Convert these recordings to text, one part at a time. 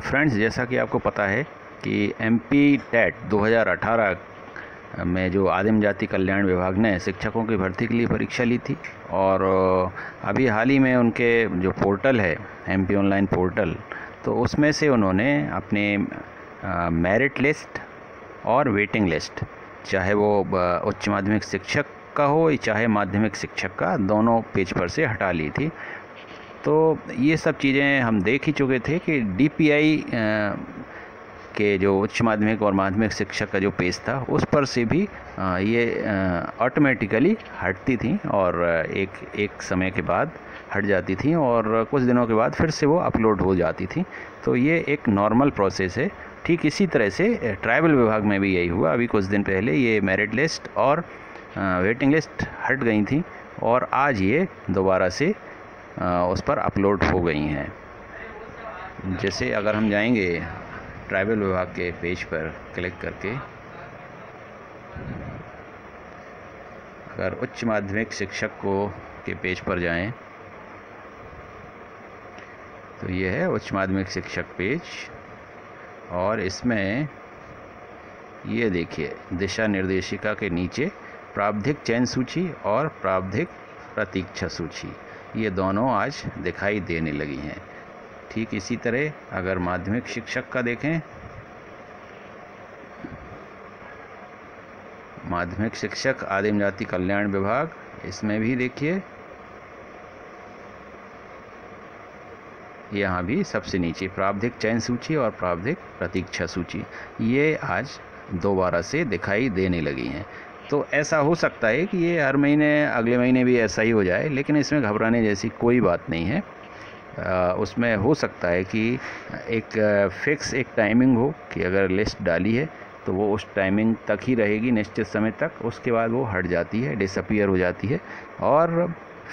Friends, जैसा कि आपको पता है कि एम पी टेट 2018 में जो आदिम जाति कल्याण विभाग ने शिक्षकों की भर्ती के लिए परीक्षा ली थी और अभी हाल ही में उनके जो पोर्टल है एम पी ऑनलाइन पोर्टल तो उसमें से उन्होंने अपने मेरिट लिस्ट और वेटिंग लिस्ट, चाहे वो उच्च माध्यमिक शिक्षक का हो चाहे माध्यमिक शिक्षक का, दोनों पेज पर से हटा ली थी। तो ये सब चीज़ें हम देख ही चुके थे कि डीपीआई के जो उच्च माध्यमिक और माध्यमिक शिक्षक का जो पेज था, उस पर से भी ये ऑटोमेटिकली हटती थी और एक एक समय के बाद हट जाती थी और कुछ दिनों के बाद फिर से वो अपलोड हो जाती थी। तो ये एक नॉर्मल प्रोसेस है। ठीक इसी तरह से ट्राइबल विभाग में भी यही हुआ। अभी कुछ दिन पहले ये मेरिट लिस्ट और वेटिंग लिस्ट हट गई थी और आज ये दोबारा से उस पर अपलोड हो गई हैं। जैसे अगर हम जाएँगे ट्राइबल विभाग के पेज पर क्लिक करके, अगर उच्च माध्यमिक शिक्षक को के पेज पर जाएँ तो ये है उच्च माध्यमिक शिक्षक पेज। और इसमें ये देखिए, दिशा निर्देशिका के नीचे प्रावधिक चयन सूची और प्रावधिक प्रतीक्षा सूची। ये दोनों आज दिखाई देने लगी हैं। ठीक इसी तरह अगर माध्यमिक शिक्षक का देखें। माध्यमिक शिक्षक आदिम जाति कल्याण विभाग, इसमें भी देखिए। यहाँ भी सबसे नीचे प्रावधिक चयन सूची और प्रावधिक प्रतीक्षा सूची। ये आज दोबारा से दिखाई देने लगी हैं। तो ऐसा हो सकता है कि ये हर महीने, अगले महीने भी ऐसा ही हो जाए, लेकिन इसमें घबराने जैसी कोई बात नहीं है। उसमें हो सकता है कि एक फ़िक्स एक टाइमिंग हो कि अगर लिस्ट डाली है तो वो उस टाइमिंग तक ही रहेगी, निश्चित समय तक। उसके बाद वो हट जाती है, डिसअपियर हो जाती है और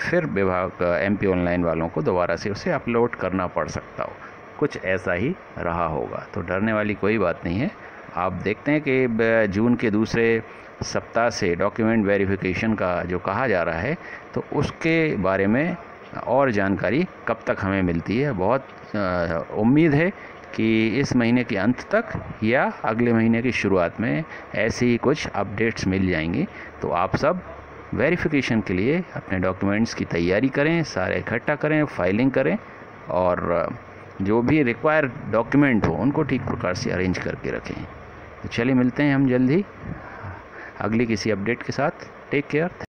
फिर विभाग एम पी ऑनलाइन वालों को दोबारा से उसे अपलोड करना पड़ सकता हो। कुछ ऐसा ही रहा होगा। तो डरने वाली कोई बात नहीं है। आप देखते हैं कि जून के दूसरे सप्ताह से डॉक्यूमेंट वेरिफिकेशन का जो कहा जा रहा है तो उसके बारे में और जानकारी कब तक हमें मिलती है? बहुत उम्मीद है कि इस महीने के अंत तक या अगले महीने की शुरुआत में ऐसे ही कुछ अपडेट्स मिल जाएँगी। तो आप सब वेरिफिकेशन के लिए अपने डॉक्यूमेंट्स की तैयारी करें, सारे इकट्ठा करें, फाइलिंग करें और जो भी रिक्वायर डॉक्यूमेंट हो, उनको ठीक प्रकार से अरेंज करके रखें। तो चलिए मिलते हैं हम जल्द ही। अगली किसी अपडेट के साथ। Take care